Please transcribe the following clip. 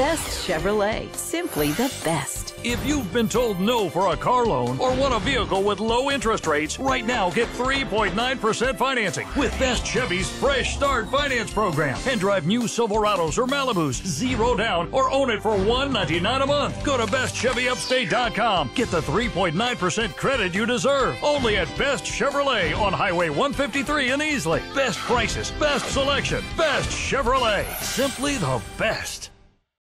Best Chevrolet, simply the best. If you've been told no for a car loan or want a vehicle with low interest rates, right now get 3.9% financing with Best Chevy's Fresh Start Finance Program and drive new Silverados or Malibus zero down or own it for $199 a month. Go to bestchevyupstate.com. Get the 3.9% credit you deserve. Only at Best Chevrolet on Highway 153 in Easley. Best prices, best selection, best Chevrolet. Simply the best.